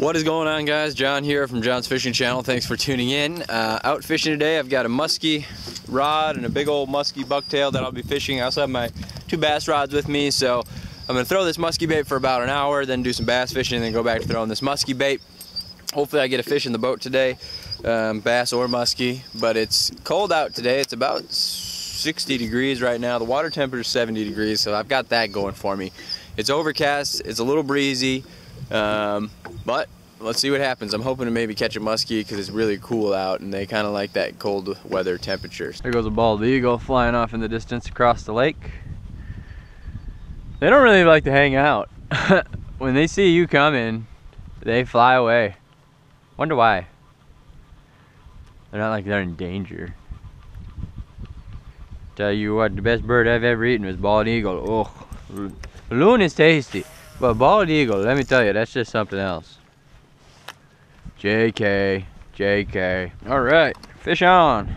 What is going on guys? John here from John's Fishing Channel. Thanks for tuning in. Uh, out fishing today. I've got a musky rod and a big old musky bucktail that I'll be fishing. I also have my two bass rods with me. So I'm gonna throw this musky bait for about an hour, then do some bass fishing, and then go back to throwing this musky bait. Hopefully I get a fish in the boat today, um, bass or musky, but it's cold out today. It's about 60 degrees right now. The water temperature is 70 degrees, so I've got that going for me. It's overcast, it's a little breezy, um, but let's see what happens. I'm hoping to maybe catch a muskie because it's really cool out and they kind of like that cold weather temperatures. There goes a bald eagle flying off in the distance across the lake. They don't really like to hang out. when they see you coming, they fly away. Wonder why. They're not like they're in danger. Tell you what, the best bird I've ever eaten was bald eagle. Oh, loon is tasty. But bald eagle, let me tell you, that's just something else. JK, JK. All right, fish on.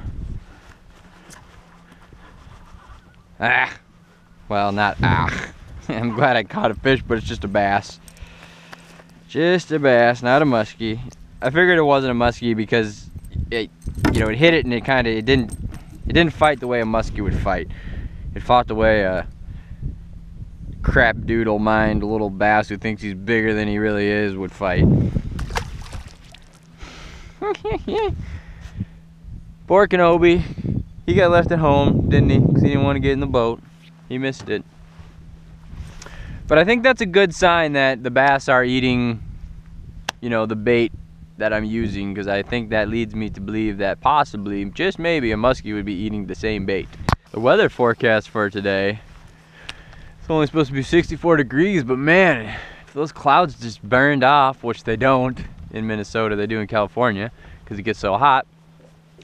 Ah, well, not ah. I'm glad I caught a fish, but it's just a bass. Just a bass, not a muskie. I figured it wasn't a muskie because it, you know, it hit it and it kind of, it didn't, it didn't fight the way a muskie would fight. It fought the way a crap doodle mind little bass who thinks he's bigger than he really is would fight. Poor Kenobi. He got left at home, didn't he? Because he didn't want to get in the boat. He missed it. But I think that's a good sign that the bass are eating, you know, the bait that I'm using because I think that leads me to believe that possibly, just maybe, a muskie would be eating the same bait. The weather forecast for today it's only supposed to be 64 degrees, but man, if those clouds just burned off, which they don't in Minnesota, they do in California, because it gets so hot,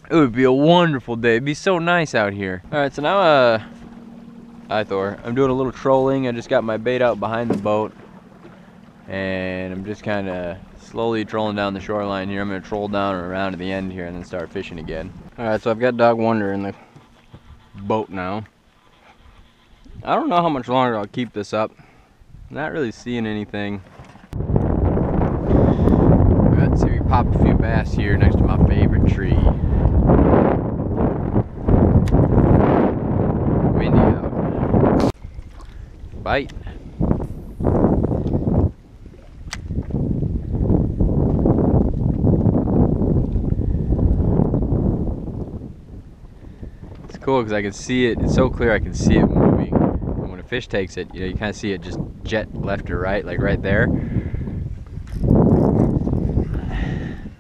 it would be a wonderful day. It'd be so nice out here. All right, so now, uh, hi Thor, I'm doing a little trolling. I just got my bait out behind the boat, and I'm just kind of slowly trolling down the shoreline here. I'm gonna troll down around to the end here and then start fishing again. All right, so I've got Dog Wonder in the boat now. I don't know how much longer I'll keep this up. I'm Not really seeing anything. Let's see, we pop a few bass here next to my favorite tree. Windy out. Bite. It's cool because I can see it, it's so clear I can see it moving fish takes it, you know, you kind of see it just jet left or right, like right there.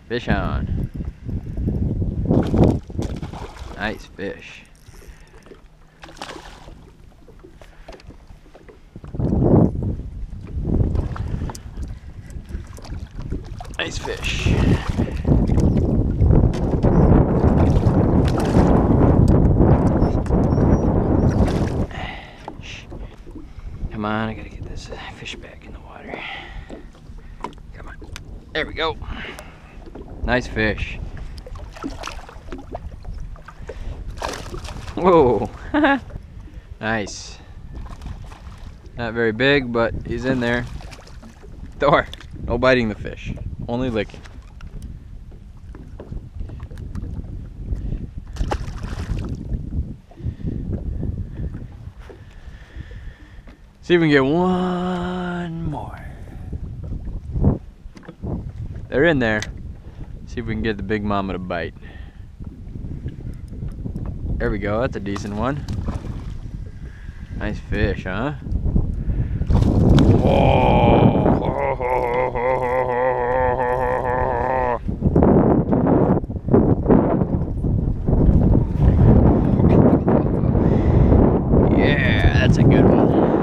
Fish on. Nice fish. Nice fish. on, I gotta get this fish back in the water. Come on. There we go. Nice fish. Whoa. nice. Not very big, but he's in there. Thor, no biting the fish, only licking. See if we can get one more. They're in there. See if we can get the big mama to bite. There we go, that's a decent one. Nice fish, huh? Yeah, that's a good one.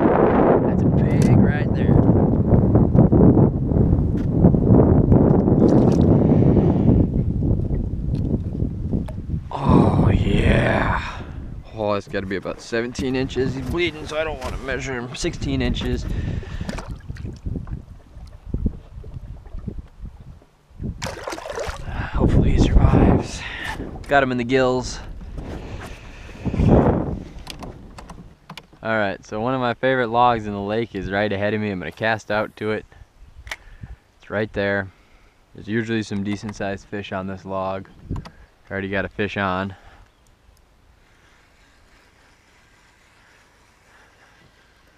it's got to be about 17 inches. He's bleeding, so I don't want to measure him. 16 inches. Hopefully he survives. Got him in the gills. All right, so one of my favorite logs in the lake is right ahead of me. I'm gonna cast out to it. It's right there. There's usually some decent sized fish on this log. Already got a fish on.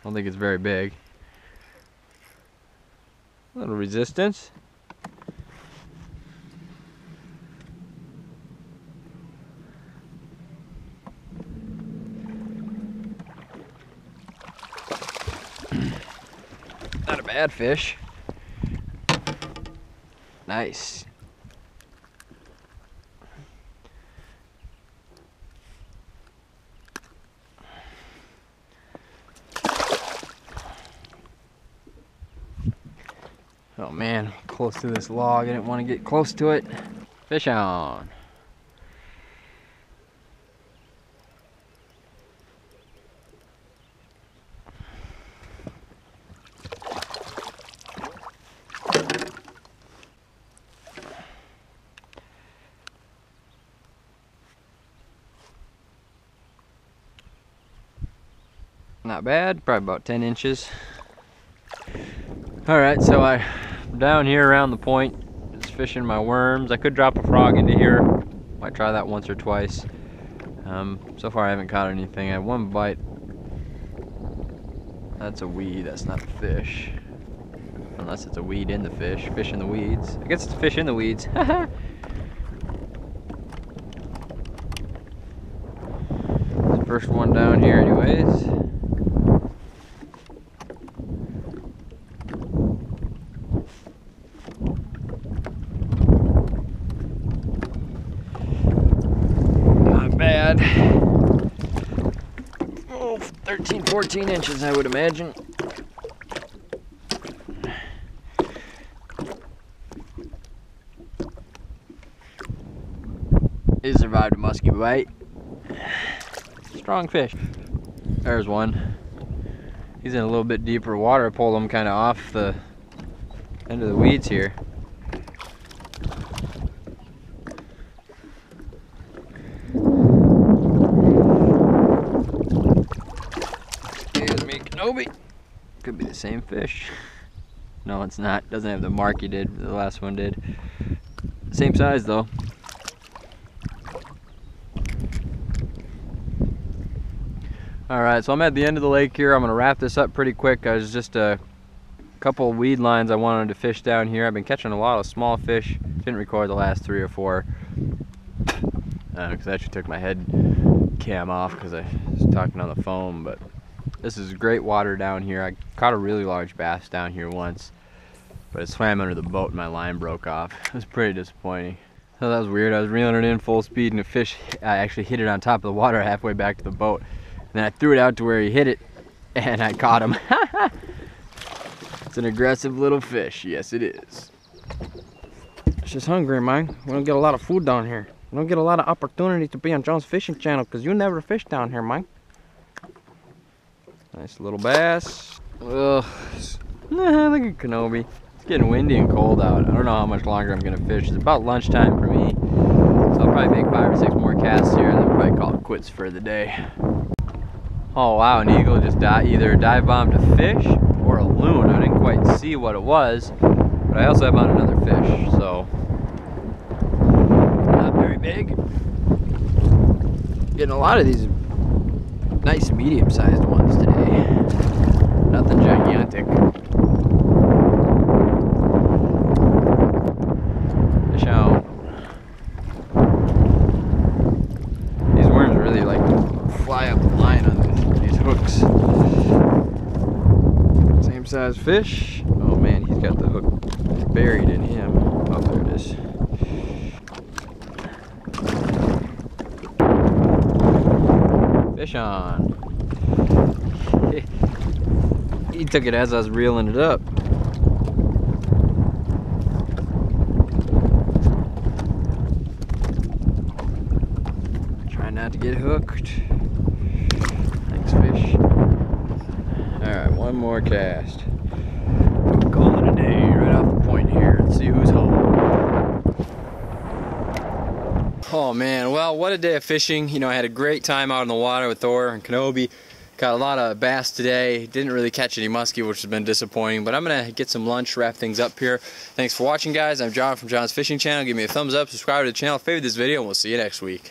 Don't think it's very big. A little resistance. Not a bad fish. Nice. Oh man, close to this log. I didn't want to get close to it. Fish on. Not bad, probably about 10 inches. All right, so I down here around the point, just fishing my worms. I could drop a frog into here. Might try that once or twice. Um, so far I haven't caught anything. I had one bite. That's a weed, that's not a fish. Unless it's a weed in the fish. Fish in the weeds. I guess it's fish in the weeds. First one down here anyways. bad. Oh, 13, 14 inches, I would imagine. He survived a musky bite. Strong fish. There's one. He's in a little bit deeper water. I pulled him kind of off the end of the weeds here. Could be the same fish. No, it's not. Doesn't have the mark he did. The last one did. Same size though. All right, so I'm at the end of the lake here. I'm gonna wrap this up pretty quick. I was just a couple weed lines I wanted to fish down here. I've been catching a lot of small fish. Didn't record the last three or four because uh, I actually took my head cam off because I was talking on the phone, but this is great water down here. I caught a really large bass down here once, but it swam under the boat and my line broke off. It was pretty disappointing. So that was weird. I was reeling it in full speed and the fish, I actually hit it on top of the water halfway back to the boat. And then I threw it out to where he hit it and I caught him. it's an aggressive little fish. Yes, it is. It's just hungry, man. We don't get a lot of food down here. We don't get a lot of opportunity to be on John's Fishing Channel because you never fish down here, man. Nice little bass. Ugh. Look at Kenobi. It's getting windy and cold out. I don't know how much longer I'm gonna fish. It's about lunchtime for me. So I'll probably make five or six more casts here and then probably call it quits for the day. Oh wow, an eagle just dive, either dive bombed a fish or a loon. I didn't quite see what it was, but I also have on another fish, so not very big. Getting a lot of these nice medium-sized ones. Nothing gigantic. Fish out. These worms really like fly up the line on these, hooks. Same size fish. Oh man, he's got the hook buried in him. Oh, there it is. fish on. He took it as I was reeling it up. Try not to get hooked. Thanks, fish. Alright, one more cast. Call it a day right off the point here and see who's home. Oh man, well, what a day of fishing. You know, I had a great time out in the water with Thor and Kenobi. Caught a lot of bass today. Didn't really catch any muskie, which has been disappointing. But I'm gonna get some lunch, wrap things up here. Thanks for watching, guys. I'm John from John's Fishing Channel. Give me a thumbs up, subscribe to the channel, favorite this video, and we'll see you next week.